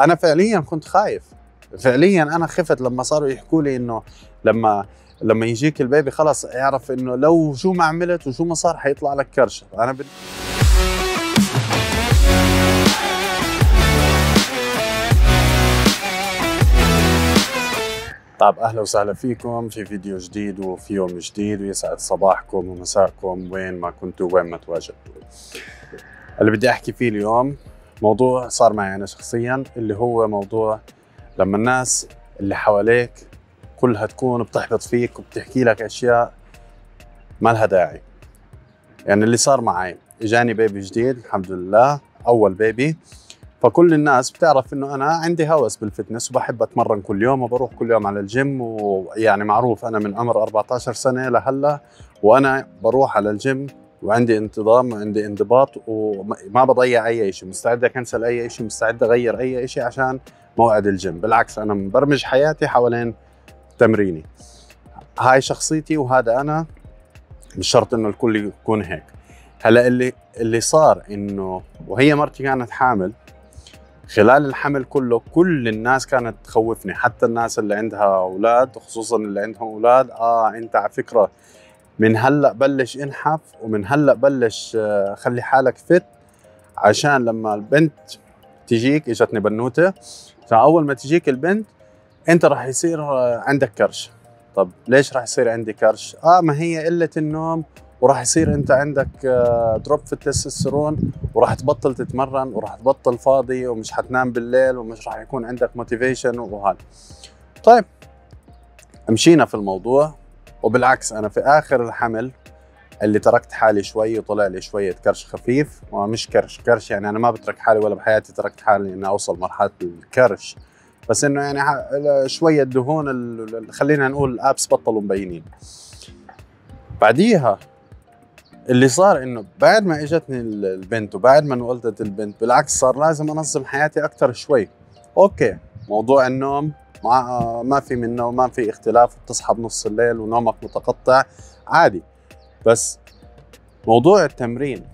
أنا فعليا كنت خايف. فعليا أنا خفت لما صاروا يحكوا لي إنه لما لما يجيك البيبي خلص اعرف إنه لو شو ما عملت وشو ما صار حيطلع لك كرشه أنا بد... طيب أهلا وسهلا فيكم. في فيديو جديد وفي يوم جديد ويسعد صباحكم ومساءكم وين ما كنتوا وين ما تواجدتوا. اللي بدي أحكي فيه اليوم موضوع صار معي أنا شخصيا اللي هو موضوع لما الناس اللي حواليك كلها تكون بتحبط فيك وبتحكي لك أشياء ما لها داعي. يعني اللي صار معي إجاني baby جديد الحمد لله أول baby فكل الناس بتعرف إنه أنا عندي هوس بال fitness وبحب أتمرن كل يوم وبروح كل يوم على الجيم ويعني معروف أنا من عمر 14 سنة لهلأ وأنا بروح على الجيم وعندي انتظام وعندي انضباط وما بضيع أي شيء مستعد أكنسل أي شيء مستعد أغير أي شيء عشان موعد الجيم. بالعكس أنا مبرمج حياتي حوالين تمريني. هاي شخصيتي وهذا أنا مش شرط إنه الكل يكون هيك. هلأ اللي اللي صار إنه وهي مرتي كانت حامل خلال الحمل كله كل الناس كانت تخوفني حتى الناس اللي عندها أولاد وخصوصا اللي عندهم أولاد آه أنت على فكرة من هلأ بلش انحف ومن هلأ بلش آه، خلي حالك fit عشان لما البنت تجيك إجتني بنوتة. فأول ما تجيك البنت أنت راح يصير آه، عندك كرش. طب ليش راح يصير عندي كرش؟ آه ما هي قلة النوم وراح يصير أنت عندك drop في التستوستيرون وراح تبطل تتمرن وراح تبطل فاضي ومش حتنام بالليل ومش راح يكون عندك motivation وهذا طيب مشينا في الموضوع. وبالعكس أنا في آخر الحمل اللي تركت حالي شوي وطلع لي شوية كرش خفيف ومش كرش كرش يعني أنا ما بترك حالي ولا بحياتي تركت حالي إني أوصل مرحلة الكرش. بس إنه يعني شوية دهون خلينا نقول الابس بطلوا مبينين. بعديها اللي صار إنه بعد ما إجتني البنت وبعد ما انولدت البنت بالعكس صار لازم أنظم حياتي أكثر شوي. أوكي. موضوع النوم ما ما في منه وما في اختلاف بتصحى بنص الليل ونومك متقطع عادي. بس موضوع التمرين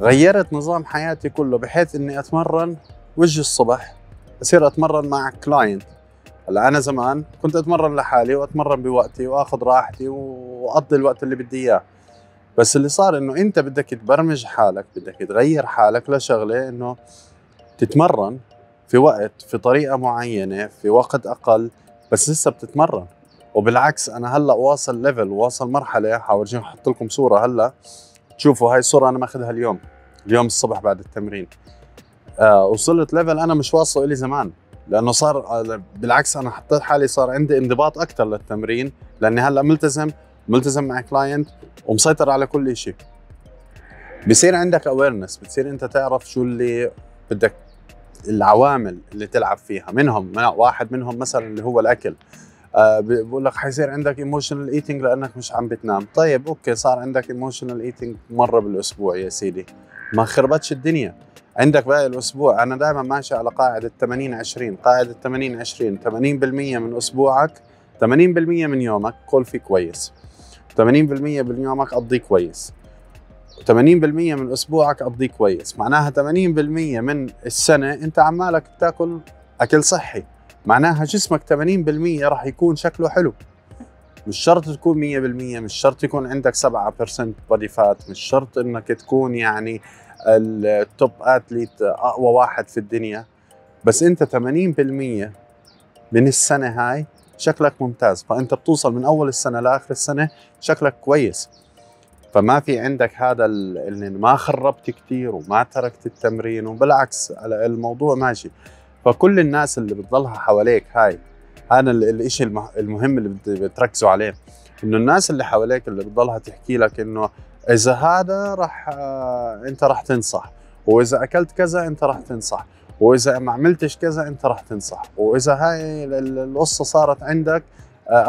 غيرت نظام حياتي كله بحيث إني أتمرن وجه الصبح أصير أتمرن مع client هلأ أنا زمان كنت أتمرن لحالي وأتمرن بوقتي وأخذ راحتي وأقضي الوقت اللي بدي إياه. بس اللي صار إنه أنت بدك تبرمج حالك بدك تغير حالك لشغلة إنه تتمرن في وقت في طريقة معينة في وقت أقل بس لسه بتتمرن. وبالعكس أنا هلأ واصل level واصل مرحلة حورجيكم أحط لكم صورة هلأ. شوفوا هاي الصورة أنا ماخذها اليوم اليوم الصبح بعد التمرين. آه وصلت level أنا مش واصله لي زمان لأنه صار آه، بالعكس أنا حطيت حالي صار عندي انضباط أكثر للتمرين لأني هلأ ملتزم ملتزم مع client ومسيطر على كل شيء بصير عندك awareness بتصير أنت تعرف شو اللي بدك العوامل اللي تلعب فيها. منهم واحد منهم مثلا اللي هو الأكل. آه بقول لك حيصير عندك emotional eating لأنك مش عم بتنام. طيب أوكي صار عندك emotional eating مرة بالأسبوع يا سيدي. ما خربتش الدنيا. عندك باقي الأسبوع أنا دائما ماشي على قاعدة 80 20 قاعدة 80 20 80% من أسبوعك 80% من يومك. كل فيه كويس. 80% من يومك قضيه كويس. 80% من أسبوعك قضيه كويس. معناها 80% من السنة أنت عمالك بتاكل أكل صحي. معناها جسمك 80% راح يكون شكله حلو. مش شرط تكون 100% مش شرط يكون عندك 7% بودي فات مش شرط إنك تكون يعني التوب اتليت أقوى واحد في الدنيا. بس أنت 80% من السنة هاي شكلك ممتاز. فأنت بتوصل من أول السنة لآخر السنة شكلك كويس. فما في عندك هذا اللي ما خربت كثير وما تركت التمرين وبالعكس الموضوع ماشي. فكل الناس اللي بتضلها حواليك هاي هذا الإشي المهم اللي بتركزوا عليه. إنه الناس اللي حواليك اللي بتضلها تحكي لك إنه إذا هذا راح آه، أنت راح تنصح وإذا أكلت كذا أنت راح تنصح وإذا ما عملتش كذا أنت راح تنصح وإذا هاي القصة صارت عندك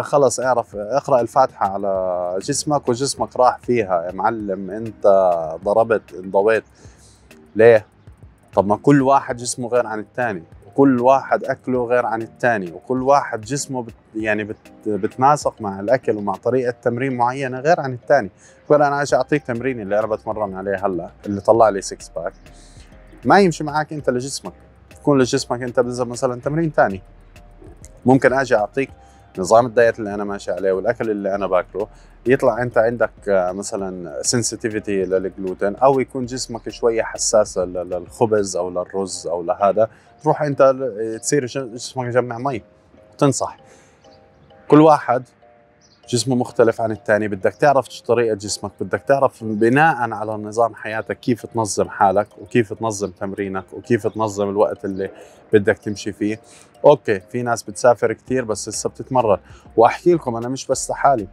خلص اعرف اقرأ الفاتحة على جسمك وجسمك راح فيها. يا معلم انت ضربت انضويت. ليه؟ طب ما كل واحد جسمه غير عن الثاني وكل واحد أكله غير عن الثاني وكل واحد جسمه بت يعني بت بتناسق مع الأكل ومع طريقة تمرين معينة غير عن الثاني فانا أنا أجي أعطيك تمريني اللي أنا بتمرن عليه هلأ اللي طلع لي 6 باك ما يمشي معك أنت لجسمك يكون لجسمك أنت بالذات مثلا تمرين ثاني ممكن أجي أعطيك نظام ال diet اللي أنا ماشي عليه والأكل اللي أنا باكله يطلع أنت عندك آه، مثلا sensitivity للجلوتين أو يكون جسمك شوية حساس للخبز أو للرز أو لهذا تروح أنت تصير جسمك يجمع مي تنصح. كل واحد جسمه مختلف عن الثاني بدك تعرف طريقة جسمك بدك تعرف بناء على نظام حياتك كيف تنظم حالك وكيف تنظم تمرينك وكيف تنظم الوقت اللي بدك تمشي فيه. أوكي في ناس بتسافر كثير بس لسه بتتمرن. وأحكي لكم أنا مش بس حالي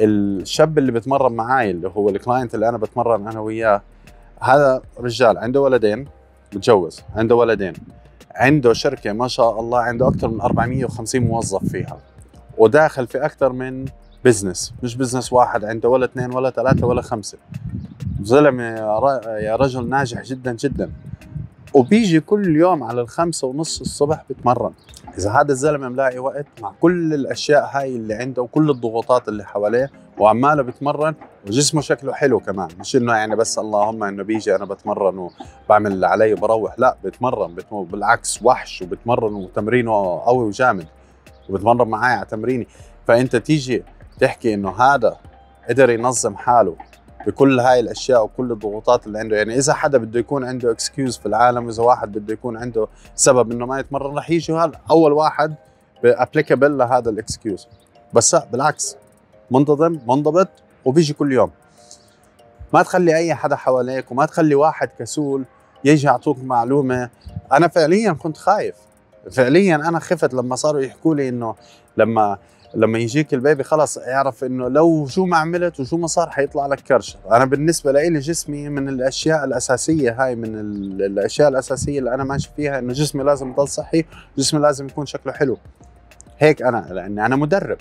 الشاب اللي بتمرن معي اللي هو ال client اللي أنا بتمرن أنا وياه هذا رجال عنده ولدين متجوز عنده ولدين. عنده شركة ما شاء الله عنده أكثر من 450 موظف فيها. وداخل في أكثر من business مش business واحد. عنده ولا اثنين ولا ثلاثة ولا خمسة. زلمه يا رجل ناجح جدا جدا. وبيجي كل يوم على الخمسة ونص الصبح بتمرن إذا هذا الزلمة ملاقي وقت مع كل الأشياء هاي اللي عنده وكل الضغوطات اللي حواليه وعماله بتمرن وجسمه شكله حلو كمان. مش إنه يعني بس اللهم إنه بيجي أنا بتمرن وبعمل اللي علي وبروح. لا بتمرن, بالعكس وحش وبتمرن وتمرينه قوي وجامد. وبتمرن معي على تمريني. فأنت تيجي تحكي إنه هذا قدر ينظم حاله بكل هاي الأشياء وكل الضغوطات اللي عنده. يعني إذا حدا بده يكون عنده excuse في العالم إذا واحد بده يكون عنده سبب إنه ما يتمرن رح يجي هذا أول واحد applicable لهذا ال excuse بس لا بالعكس. منتظم منضبط وبيجي كل يوم. ما تخلي أي حدا حواليك وما تخلي واحد كسول يجي يعطوك معلومة. أنا فعليا كنت خايف. فعليا أنا خفت لما صاروا يحكوا لي إنه لما لما يجيك البيبي خلص اعرف إنه لو شو ما عملت وشو ما صار حيطلع لك كرش. أنا بالنسبة لي جسمي من الأشياء الأساسية هاي من الأشياء الأساسية اللي أنا ماشي فيها إنه جسمي لازم يضل صحي جسمي لازم يكون شكله حلو. هيك أنا لأني أنا مدرب.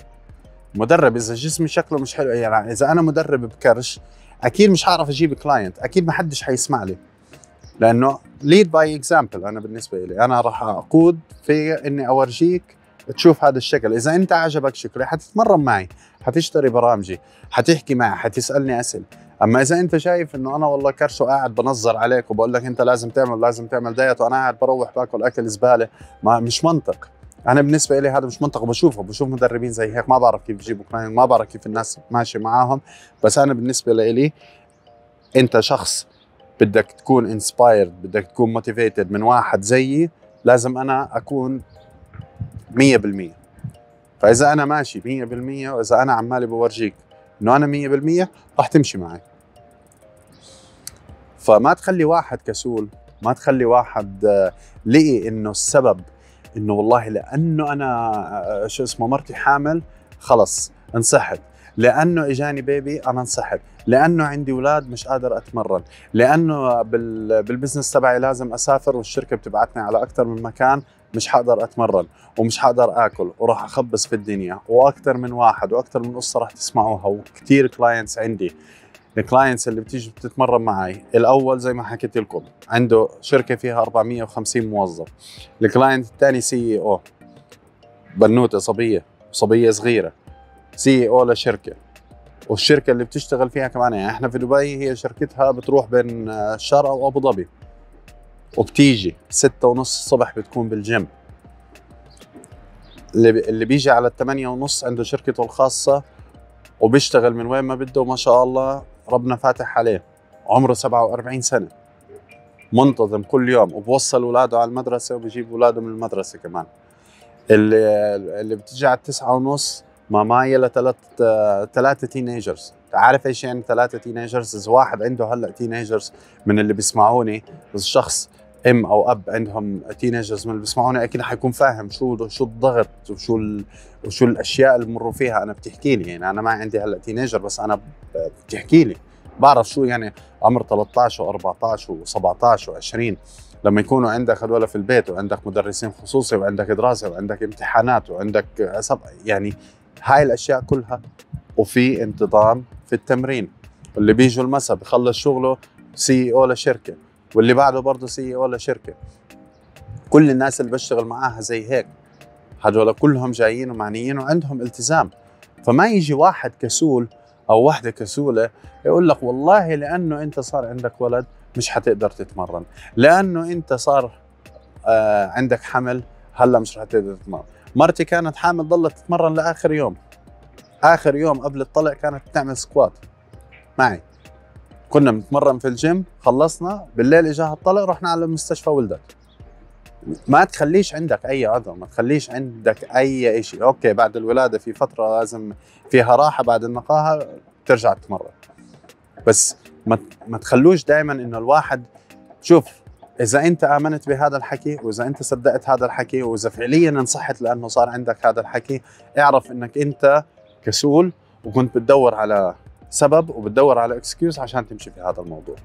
مدرب إذا جسمي شكله مش حلو يعني إذا أنا مدرب بكرش أكيد مش حعرف أجيب client أكيد ما حدش حيسمع لي. لأنه lead by example أنا بالنسبة لي. أنا راح أقود في إني أورجيك تشوف هذا الشكل. إذا أنت عجبك شكلي حتتمرن معي حتشتري برامجي حتحكي معي حتسألني أسئلة. أما إذا أنت شايف إنه أنا والله كرش وقاعد بنظر عليك وبقول لك أنت لازم تعمل لازم تعمل دايت وأنا قاعد بروح باكل أكل زبالة ما مش منطق. أنا بالنسبة لي هذا مش منطق بشوفه بشوف مدربين زي هيك ما بعرف كيف بجيبوا client ما بعرف كيف الناس ماشية معاهم. بس أنا بالنسبة لي أنت شخص بدك تكون inspired بدك تكون motivated من واحد زيي لازم أنا أكون 100% فإذا أنا ماشي 100% وإذا أنا عمالي بورجيك إنه أنا 100% راح تمشي معي. فما تخلي واحد كسول ما تخلي واحد آه، لقي إنه السبب إنه والله لأنه أنا آه، شو اسمه مرتي حامل خلص انسحب لأنه إجاني بيبي أنا انسحب لأنه عندي أولاد مش قادر أتمرن. لأنه بال business تبعي لازم أسافر والشركة بتبعتني على أكثر من مكان مش حقدر أتمرن ومش حقدر آكل وراح أخبص في الدنيا وأكثر من واحد وأكثر من قصه راح تسمعوها وكثير clients عندي. ال clients اللي بتيجي بتتمرن معي الأول زي ما حكيت لكم عنده شركة فيها 450 موظف. ال client الثاني CEO بنوتة صبية صبية صغيرة. CEO لشركة. والشركة اللي بتشتغل فيها كمان يعني إحنا في دبي هي شركتها بتروح بين الشارقه وأبو ظبي. وبتيجي ستة ونص الصبح بتكون بالجيم. اللي بيجي على الثمانية ونص عنده شركته الخاصة وبيشتغل من وين ما بده وما شاء الله ربنا فاتح عليه. عمره 47 سنة. منتظم كل يوم وبوصل اولاده على المدرسة وبجيب اولاده من المدرسة كمان. اللي اللي بتيجي على التسعة ونص مامايا لثلاث ثلاثة teenagers عارف إيش يعني ثلاثة teenagers إذا واحد عنده هلأ teenagers من اللي بيسمعوني الشخص أم أو أب عندهم teenagers من اللي بيسمعوني أكيد حيكون فاهم شو شو الضغط وشو وشو الأشياء اللي بمروا فيها. أنا بتحكي لي يعني أنا ما عندي هلأ teenager بس أنا بتحكي لي. بعرف شو يعني عمر 13 و14 و17 و20 لما يكونوا عندك هذول في البيت وعندك مدرسين خصوصي وعندك دراسة وعندك امتحانات وعندك يعني هاي الأشياء كلها. وفي انتظام في التمرين. واللي بيجوا المساء بخلص شغله CEO لشركة واللي بعده برضه CEO لشركة. كل الناس اللي بشتغل معاها زي هيك. هدول كلهم جايين ومعنيين وعندهم التزام. فما يجي واحد كسول أو وحدة كسولة يقول لك والله لأنه أنت صار عندك ولد مش حتقدر تتمرن. لأنه أنت صار آه عندك حمل هلا مش رح تقدر تتمرن. مرتي كانت حامل ضلت تتمرن لآخر يوم. آخر يوم قبل الطلع كانت تعمل squat. معي. كنا بنتمرن في الجيم خلصنا بالليل اجاها الطلع رحنا على المستشفى ولدت ما تخليش عندك أي عذر ما تخليش عندك أي شيء okay بعد الولادة في فترة لازم فيها راحة بعد النقاهة ترجع تتمرن. بس ما ما تخلوش دائما إنه الواحد شوف إذا أنت آمنت بهذا الحكي وإذا أنت صدقت هذا الحكي وإذا فعليا انصحت لأنه صار عندك هذا الحكي اعرف إنك أنت كسول وكنت بتدور على سبب وبتدور على اكسكيوز عشان تمشي في هذا الموضوع.